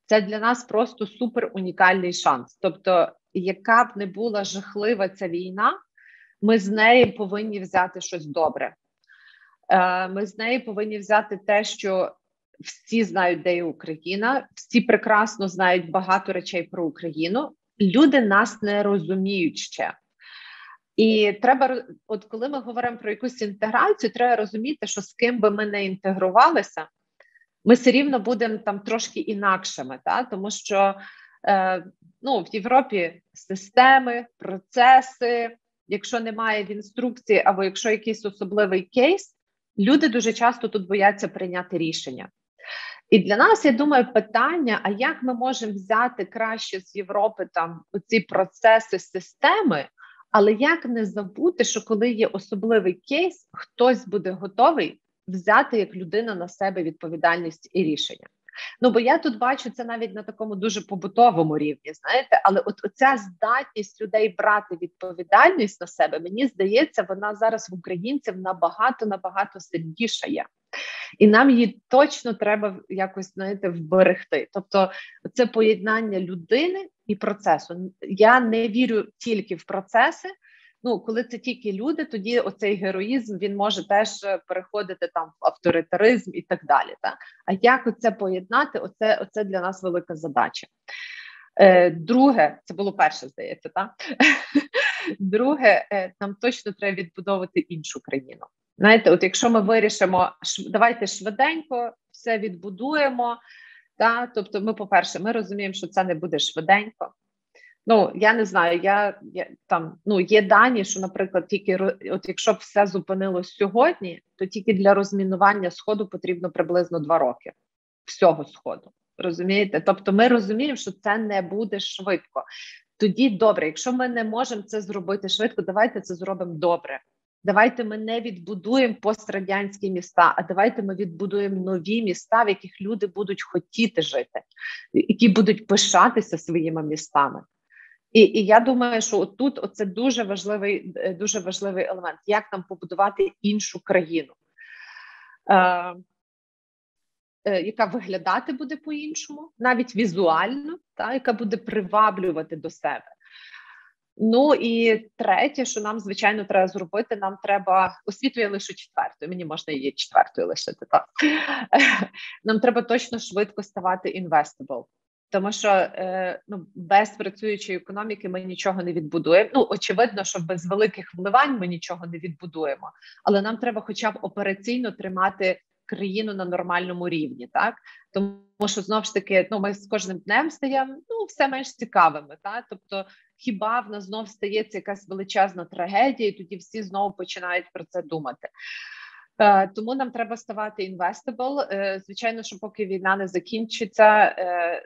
Це для нас просто супер унікальний шанс. Тобто, яка б не була жахлива ця війна, ми з неї повинні взяти щось добре. Е, ми з неї повинні взяти те, що всі знають, де є Україна, всі прекрасно знають багато речей про Україну люди нас не розуміють ще. І треба, от коли ми говоримо про якусь інтеграцію, треба розуміти, що з ким би ми не інтегрувалися, ми все рівно будемо там трошки інакшими, та? тому що е, ну, в Європі системи, процеси, якщо немає в інструкції, або якщо якийсь особливий кейс, люди дуже часто тут бояться прийняти рішення. І для нас я думаю, питання: а як ми можемо взяти краще з Європи там ці процеси системи? Але як не забути, що коли є особливий кейс, хтось буде готовий взяти як людина на себе відповідальність і рішення? Ну бо я тут бачу це навіть на такому дуже побутовому рівні, знаєте, але от оця здатність людей брати відповідальність на себе, мені здається, вона зараз в українців набагато набагато сильніша є. І нам її точно треба якось знаєте, вберегти. Тобто, це поєднання людини і процесу. Я не вірю тільки в процеси. Ну, коли це тільки люди, тоді оцей героїзм він може теж переходити там в авторитаризм і так далі. Так? А як оце поєднати? Оце, оце для нас велика задача. Е, Друге, це було перше, здається, так? [LAUGHS] Друге, е, нам точно треба відбудовувати іншу країну. Знаєте, от якщо ми вирішимо, давайте швиденько все відбудуємо. Та, тобто, ми, по-перше, ми розуміємо, що це не буде швиденько. Ну, я не знаю, я, я там ну є дані, що, наприклад, тільки от якщо б все зупинилось сьогодні, то тільки для розмінування сходу потрібно приблизно два роки всього сходу. Розумієте? Тобто, ми розуміємо, що це не буде швидко. Тоді добре, якщо ми не можемо це зробити швидко, давайте це зробимо добре. Давайте ми не відбудуємо пострадянські міста, а давайте ми відбудуємо нові міста, в яких люди будуть хотіти жити, які будуть пишатися своїми містами. І і я думаю, що тут оце дуже важливий, е, дуже важливий елемент, як нам побудувати іншу країну, е, е, яка виглядати буде по-іншому, навіть візуально, та яка буде приваблювати до себе. Ну і третє, що нам звичайно треба зробити, нам треба освіту я лише четвертою. Мені можна її четвертою лишити. Так [LAUGHS] нам треба точно швидко ставати investable. Тому що е, ну без працюючої економіки ми нічого не відбудуємо. Ну очевидно, що без великих вливань ми нічого не відбудуємо, але нам треба, хоча б операційно тримати країну на нормальному рівні, так тому що знову ж таки, ну ми з кожним днем стаємо ну все менш цікавими. Так? Тобто, хіба в нас знов стається якась величезна трагедія, і тоді всі знову починають про це думати. Е, тому нам треба ставати інвестибл. Звичайно, що поки війна не закінчиться, е,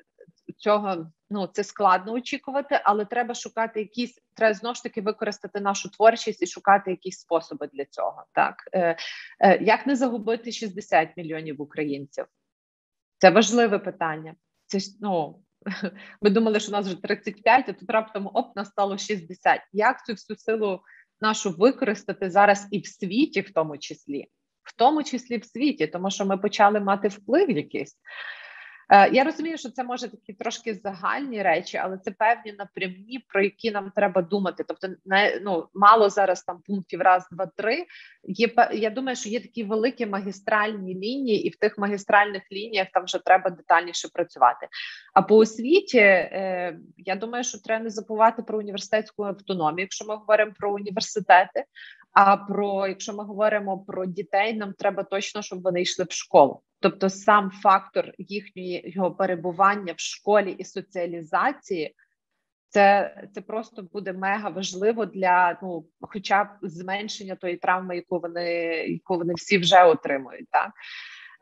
цього ну це складно очікувати, але треба шукати якісь треба знову ж таки використати нашу творчість і шукати якісь способи для цього. Так е, е, як не загубити 60 мільйонів українців? Це важливе питання. Це ну [LAUGHS] ми думали, що у нас вже 35, а тут раптом оп, нас стало 60. Як цю всю силу нашу використати зараз і в світі, в тому числі, в тому числі в світі, тому що ми почали мати вплив якийсь. Е, я розумію, що це може такі трошки загальні речі, але це певні напрямні, про які нам треба думати. Тобто, не ну мало зараз там пунктів раз, два, три. Є я думаю, що є такі великі магістральні лінії, і в тих магістральних лініях там вже треба детальніше працювати. А по освіті е, я думаю, що треба не забувати про університетську автономію, якщо ми говоримо про університети. А про якщо ми говоримо про дітей, нам треба точно, щоб вони йшли в школу. Тобто, сам фактор їхньої його перебування в школі і соціалізації, це це просто буде мега важливо для ну, хоча б зменшення тої травми, яку вони яку вони всі вже отримують. Так?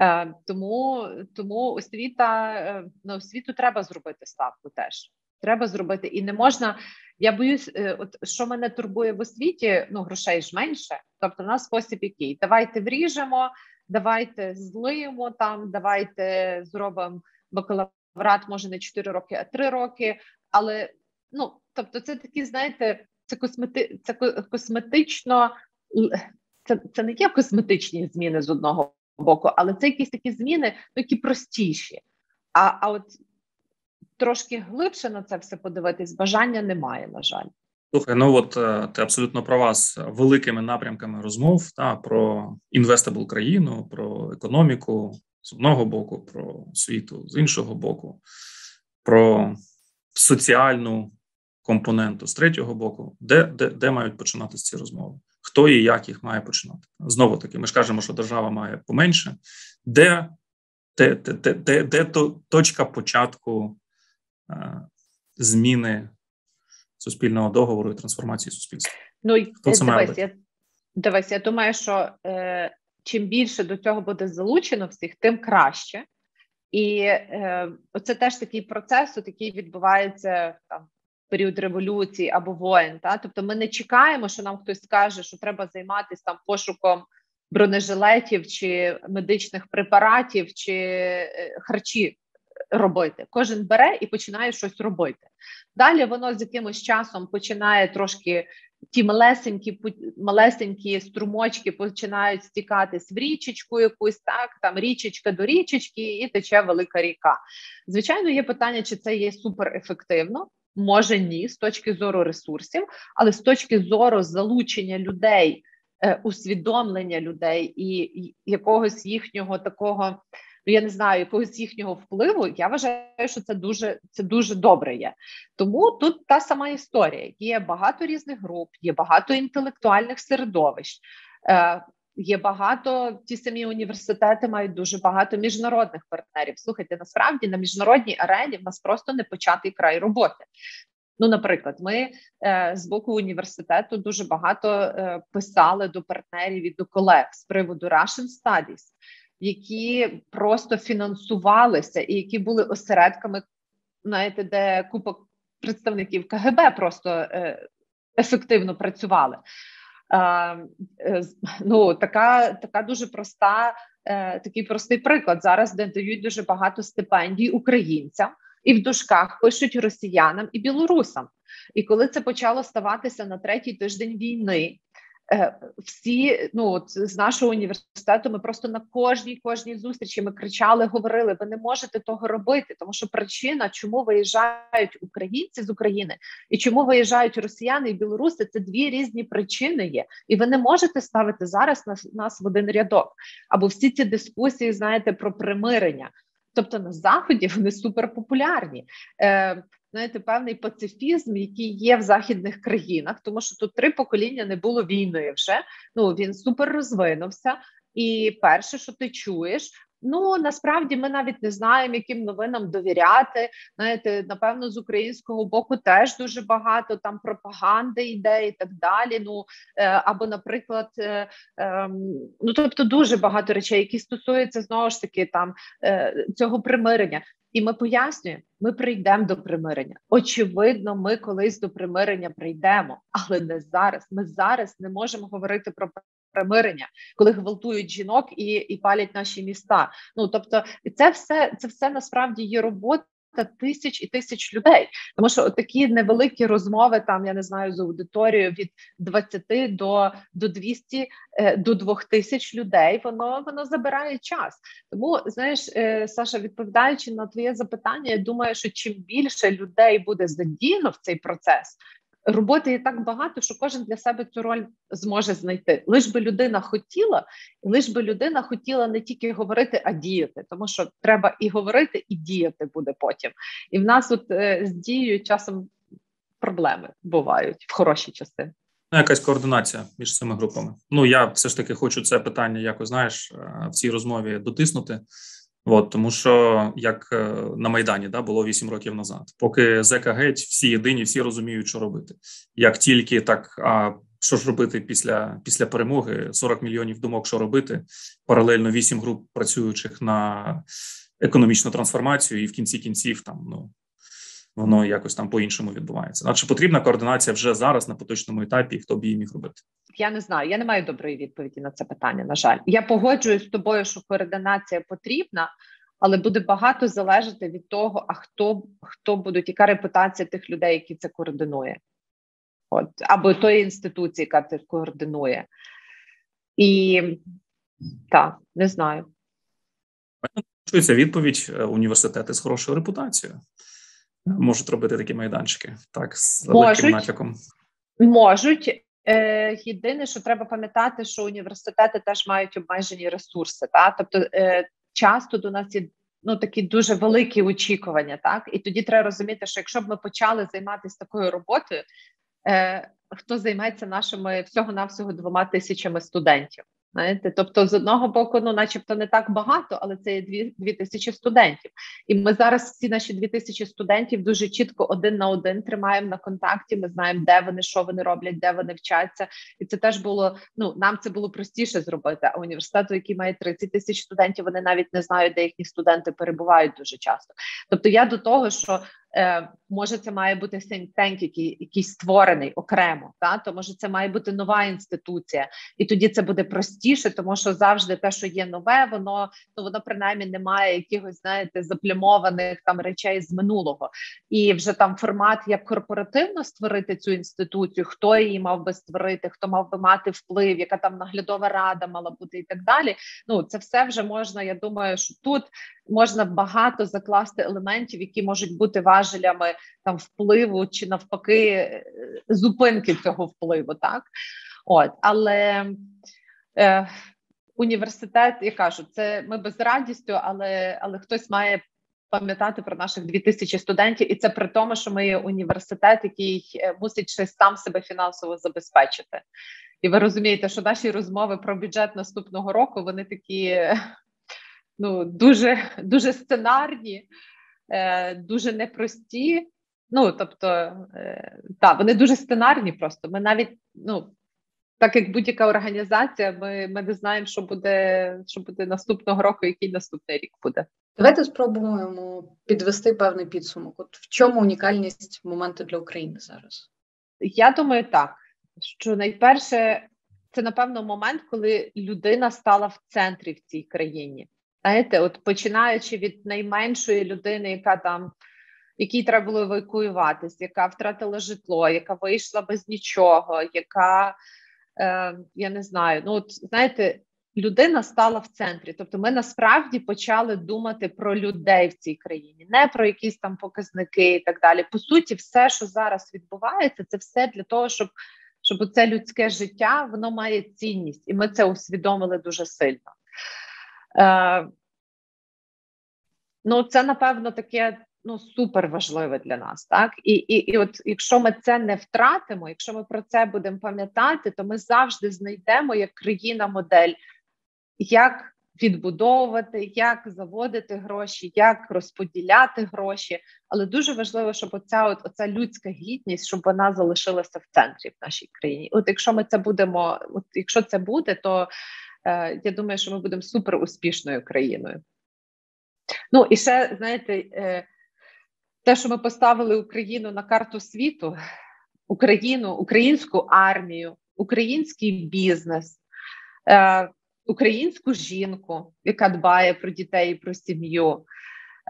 Е, Тому тому освіта е, на освіту треба зробити ставку теж. Треба зробити, і не можна. Я боюсь, е, от що мене турбує в освіті, ну грошей ж менше. Тобто, у нас спосіб який давайте вріжемо давайте злиємо там, давайте зробимо бакалаврат, може не 4 роки, а 3 роки. Але ну тобто, це такі, знаєте, це космети, це косметично, це це не є косметичні зміни з одного боку, але це якісь такі зміни, ну, які простіші. А, А от трошки глибше на це все подивитись, бажання немає, на жаль. Слухай, ну от е, ти абсолютно права з великими напрямками розмов та про investable країну, про економіку з одного боку, про освіту з іншого боку, про соціальну компоненту з третього боку, де де, де мають починатися ці розмови? Хто і як їх має починати? Знову таки, ми ж кажемо, що держава має поменше, де де, де, де, де, де то точка початку зміни суспільного договору і трансформації суспільства. Ну Хто це дивись, я дивись, я думаю, що е, чим більше до цього буде залучено всіх, тим краще. І е, це теж такий процес, який відбувається там період революції або воєн. Та? Тобто ми не чекаємо, що нам хтось скаже, що треба займатися там пошуком бронежилетів чи медичних препаратів чи е, харчі робити. Кожен бере і починає щось робити. Далі воно з якимось часом починає трошки ті малесенькі малесенькі струмочки починають стікатись в річечку, якусь так там річечка до річечки, і тече велика ріка. Звичайно, є питання, чи це є суперефективно. Може ні, з точки зору ресурсів, але з точки зору залучення людей, е, усвідомлення людей і якогось їхнього такого ну я не знаю якогось їхнього впливу. Я вважаю, що це дуже це дуже добре є. Тому тут та сама історія. Є багато різних груп, є багато інтелектуальних середовищ. Е, Є багато ті самі університети мають дуже багато міжнародних партнерів. Слухайте, насправді на міжнародній арені в нас просто не початий край роботи. Ну, наприклад, ми е, з боку університету дуже багато е, писали до партнерів і до колег з приводу Russian Studies які просто фінансувалися, і які були осередками, знаєте, де купа представників КГБ просто е, ефективно працювали. Е, ну, така така дуже проста, е, такий простий приклад. Зараз де дають дуже багато стипендій українцям, і в дужках пишуть росіянам і білорусам. І коли це почало ставатися на третій тиждень війни, всі ну от з нашого університету ми просто на кожній кожній зустрічі ми кричали, говорили: ви не можете того робити, тому що причина, чому виїжджають українці з України і чому виїжджають росіяни і білоруси, це дві різні причини є, і ви не можете ставити зараз нас, нас в один рядок. Або всі ці дискусії, знаєте, про примирення. Тобто на заході вони суперпопулярні. Е, знаєте, певний пацифізм, який є в західних країнах, тому що тут три покоління не було війни вже. Ну він супер розвинувся. І перше, що ти чуєш, Ну насправді ми навіть не знаємо, яким новинам довіряти. Знаєте, напевно, з українського боку теж дуже багато там пропаганди йде і так далі. Ну е, або, наприклад, е, ем, ну тобто дуже багато речей, які стосуються знову ж таки там е, цього примирення. І ми пояснюємо, ми прийдемо до примирення. Очевидно, ми колись до примирення прийдемо, але не зараз. Ми зараз не можемо говорити про примирення, коли гвалтують жінок і і палять наші міста. Ну тобто, це все це все насправді є робота тисяч і тисяч людей, тому що такі невеликі розмови, там я не знаю з аудиторією від 20 до до 200, е, до 2000 людей. Воно воно забирає час. Тому знаєш, е, Саша, відповідаючи на твоє запитання, я думаю, що чим більше людей буде задіяно в цей процес, роботи є так багато, що кожен для себе цю роль зможе знайти. Лиш би людина хотіла, лиш би людина хотіла не тільки говорити, а діяти, тому що треба і говорити, і діяти буде потім. І в нас от е, з дією часом проблеми бувають в хороші часи. Ну, якась координація між цими групами. Ну я все ж таки хочу це питання, якось знаєш, е, в цій розмові дотиснути. От, тому що як е, на майдані да було вісім років назад, поки зека геть, всі єдині, всі розуміють, що робити. Як тільки так, а що ж робити після після перемоги? 40 мільйонів думок, що робити паралельно вісім груп працюючих на економічну трансформацію, і в кінці кінців там ну воно якось там по іншому відбувається. Наче потрібна координація вже зараз на поточному етапі, хто б її міг робити. Я не знаю, я не маю доброї відповіді на це питання. На жаль, я погоджуюсь з тобою, що координація потрібна, але буде багато залежати від того, а хто хто будуть, яка репутація тих людей, які це координує, от або тої інституції, яка це координує, і так, не знаю. Чується відповідь е, університети з хорошою репутацією. Можуть робити такі майданчики, так з легким натяком. Можуть, Е, Єдине, що треба пам'ятати, що університети теж мають обмежені ресурси. Та тобто е, часто до нас є ну такі дуже великі очікування, так і тоді треба розуміти, що якщо б ми почали займатися такою роботою, е, хто займеться нашими всього навсього двома тисячами студентів. Знаєте, тобто, з одного боку, ну, начебто, не так багато, але це є дві дві тисячі студентів. І ми зараз всі наші дві тисячі студентів дуже чітко один на один тримаємо на контакті. Ми знаємо, де вони, що вони роблять, де вони вчаться, і це теж було. Ну нам це було простіше зробити. А університету, який має 30 тисяч студентів, вони навіть не знають, де їхні студенти перебувають дуже часто. Тобто, я до того, що Е, може, це має бути think який, який створений окремо, та то може це має бути нова інституція, і тоді це буде простіше, тому що завжди те, що є нове, воно ну воно принаймні не має якихось, знаєте, заплямованих там речей з минулого, і вже там формат як корпоративно створити цю інституцію, хто її мав би створити, хто мав би мати вплив, яка там наглядова рада мала бути і так далі. Ну це все вже можна. Я думаю, що тут можна багато закласти елементів, які можуть бути важелями там впливу чи навпаки е, зупинки цього впливу, так от але е, університет, я кажу, це ми без радістю, але але хтось має пам'ятати про наших 2000 студентів, і це при тому, що ми є університет, який е, мусить щось сам себе фінансово забезпечити. І ви розумієте, що наші розмови про бюджет наступного року вони такі ну дуже дуже сценарні, е, дуже непрості. Ну тобто, е, так, вони дуже сценарні. Просто ми навіть ну. Так як будь-яка організація, ми ми не знаємо, що буде що буде наступного року, який наступний рік буде. Давайте спробуємо підвести певний підсумок. От в чому унікальність моменту для України зараз? Я думаю, так що найперше, це напевно момент, коли людина стала в центрі в цій країні. Знаєте, от починаючи від найменшої людини, яка там, якій треба було евакуюватись, яка втратила житло, яка вийшла без нічого, яка е, я не знаю, ну от знаєте, людина стала в центрі. Тобто, ми насправді почали думати про людей в цій країні, не про якісь там показники і так далі. По суті, все, що зараз відбувається, це все для того, щоб. Щоб це людське життя воно має цінність, і ми це усвідомили дуже сильно. Е, Ну, це напевно таке ну супер важливе для нас, так і, і, і от якщо ми це не втратимо, якщо ми про це будемо пам'ятати, то ми завжди знайдемо як країна модель, як відбудовувати, як заводити гроші, як розподіляти гроші. Але дуже важливо, щоб оця от оця людська гідність, щоб вона залишилася в центрі в нашій країні. От якщо ми це будемо, от якщо це буде, то я думаю, що ми будемо супер успішною країною. Ну і ще знаєте, е, те, що ми поставили Україну на карту світу, Україну, українську армію, український бізнес, е, українську жінку, яка дбає про дітей і про сім'ю,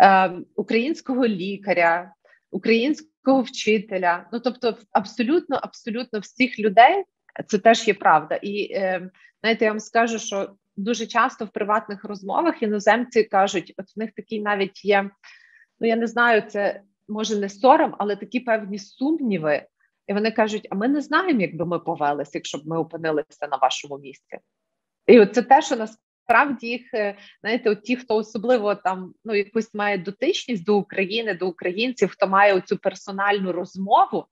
е, українського лікаря, українського вчителя. Ну тобто, абсолютно, абсолютно всіх людей це теж є правда. І е, знаєте, я вам скажу, що дуже часто в приватних розмовах іноземці кажуть: от в них такий навіть є. Ну я не знаю, це може не сором, але такі певні сумніви. І вони кажуть: а ми не знаємо, як би ми повелися, якщо б ми опинилися на вашому місці. І це те, що насправді їх, е, знаєте, от ті, хто особливо там ну якусь має дотичність до України, до українців, хто має цю персональну розмову,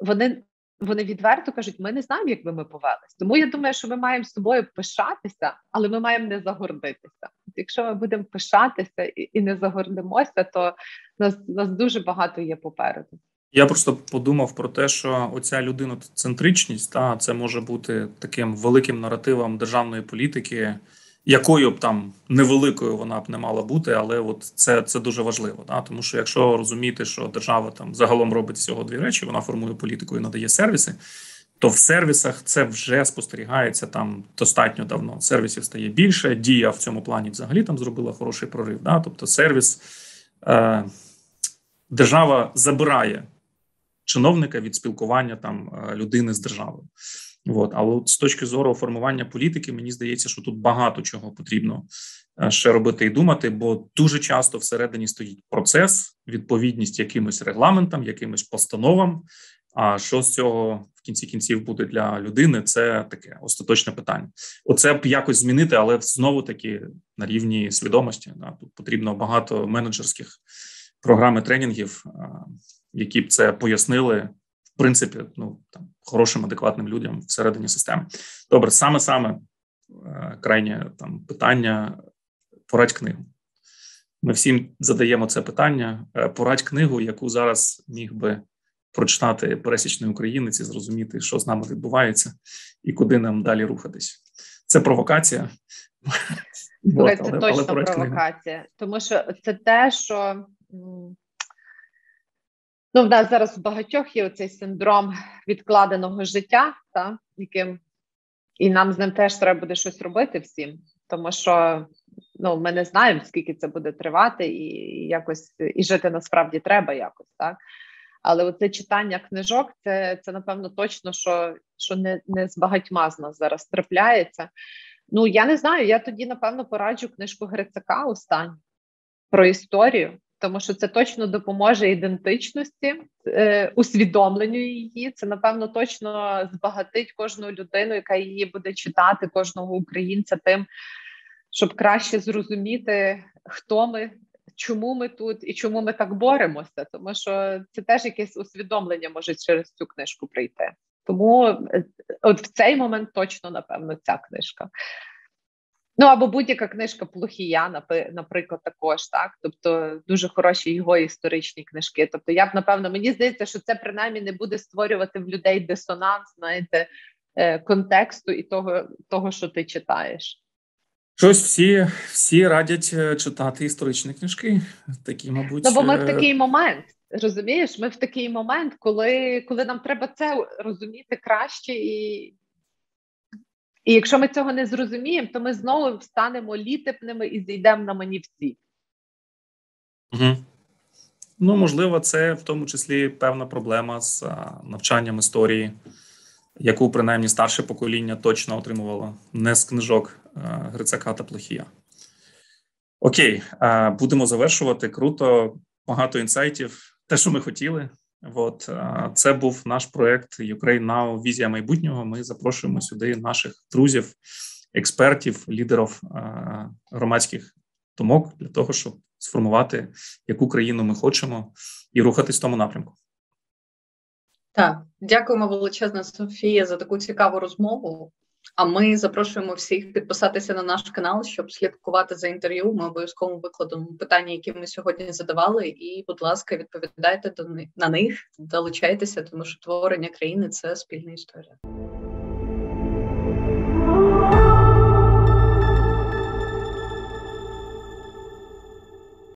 вони вони відверто кажуть, ми не знаємо, як би ми повелися. Тому я думаю, що ми маємо з собою пишатися, але ми маємо не загордитися. Якщо ми будемо пишатися і, не загордимося, то нас нас дуже багато є попереду. Я просто подумав про те, що оця людиноцентричність, та це може бути таким великим наративом державної політики, якою б там невеликою вона б не мала бути, але от це це дуже важливо. Та? Тому що якщо розуміти, що держава там загалом робить всього дві речі, вона формує політику і надає сервіси, то в сервісах це вже спостерігається там достатньо давно. Сервісів стає більше. Дія в цьому плані взагалі там зробила хороший прорив. Да? Тобто, сервіс е, держава забирає чиновника від спілкування там е, людини з державою. От. Але от з точки зору формування політики, мені здається, що тут багато чого потрібно е, ще робити і думати, бо дуже часто всередині стоїть процес, відповідність якимось регламентам, якимось постановам. А що з цього в кінці кінців буде для людини? Це таке остаточне питання. Оце б якось змінити, але знову таки на рівні свідомості. Да, Тут потрібно багато менеджерських програм і тренінгів, які б це пояснили в принципі, ну там хорошим, адекватним людям всередині системи. Добре, саме саме крайнє там питання: порадь книгу. Ми всім задаємо це питання. Е, порадь книгу, яку зараз міг би прочитати пересічний українець і зрозуміти, що з нами відбувається, і куди нам далі рухатись. Це провокація. Це точно провокація, тому що це те, що Ну, в нас зараз у багатьох є цей синдром відкладеного життя, та, яким і нам з ним теж треба буде щось робити всім, тому що ну, ми не знаємо, скільки це буде тривати, і якось і жити насправді треба якось, так. Але оце читання книжок, це це напевно точно, що що не не з багатьма з нас зараз трапляється. Ну я не знаю. Я тоді напевно пораджу книжку Грицака останню про історію тому що це точно допоможе ідентичності, е, усвідомленню її. Це напевно точно збагатить кожну людину, яка її буде читати, кожного українця, тим, щоб краще зрозуміти, хто ми. Чому ми тут і чому ми так боремося? Тому що це теж якесь усвідомлення може через цю книжку прийти. Тому е, от в цей момент точно напевно ця книжка. Ну або будь-яка книжка Плохія, наприклад, також так. Тобто дуже хороші його історичні книжки. Тобто, я б напевно, мені здається, що це принаймні не буде створювати в людей дисонанс, знаєте, е, контексту і того, того, що ти читаєш. Щось всі всі радять е, читати історичні книжки. Такі, мабуть, Ну, бо ми в е, такий момент. Розумієш, ми в такий момент, коли коли нам треба це розуміти краще і і якщо ми цього не зрозуміємо, то ми знову станемо літепними і зійдемо на манівці. Угу. Ну, можливо, це в тому числі певна проблема з а, навчанням історії, яку принаймні старше покоління точно отримувало не з книжок а, Грицака та Плохія. Окей, а, будемо завершувати. Круто, багато інсайтів, те, що ми хотіли. От це був наш проект Ukraine Now Візія майбутнього. Ми запрошуємо сюди наших друзів, експертів, лідерів громадських думок для того, щоб сформувати, яку країну ми хочемо, і рухатись в тому напрямку. Так, дякуємо величезно, Софія, за таку цікаву розмову. А ми запрошуємо всіх підписатися на наш канал, щоб слідкувати за інтерв'ю. Ми обов'язково викладемо питання, які ми сьогодні задавали. І, будь ласка, відповідайте до на них, долучайтеся, тому що творення країни це спільна історія.